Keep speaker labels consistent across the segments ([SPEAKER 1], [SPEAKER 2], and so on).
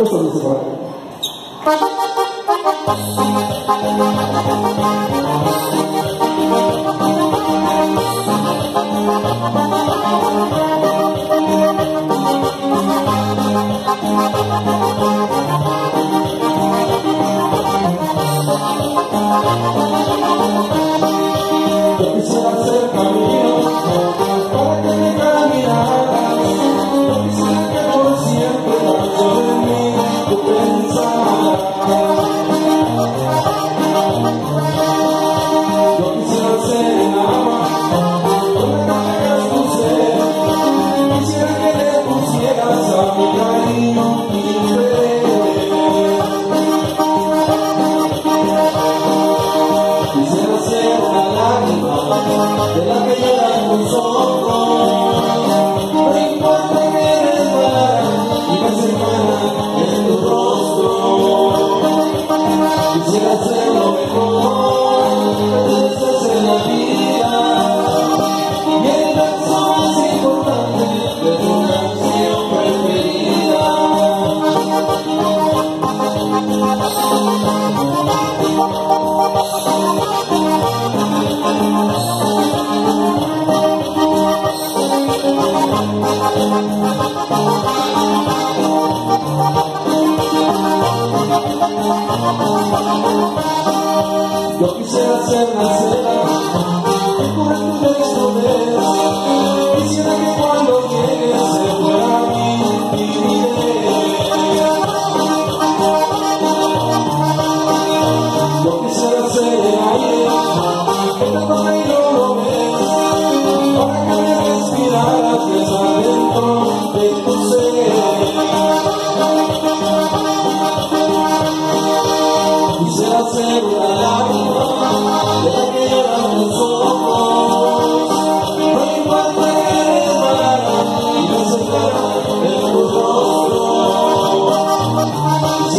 [SPEAKER 1] Aku selalu. de la que lloran tus ojos. Me importa que eres para y más hermana en tu rostro. Quisiera ser lo mejor, estás en la vida. Mientras más importante de tu canción preferida. Yo quisiera ser una cena, un gran beso de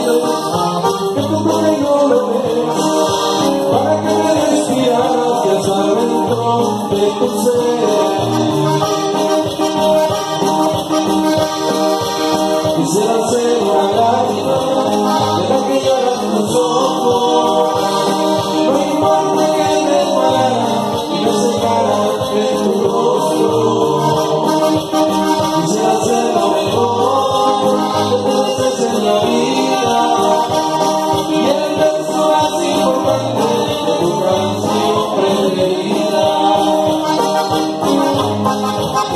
[SPEAKER 1] Oh, Gracias.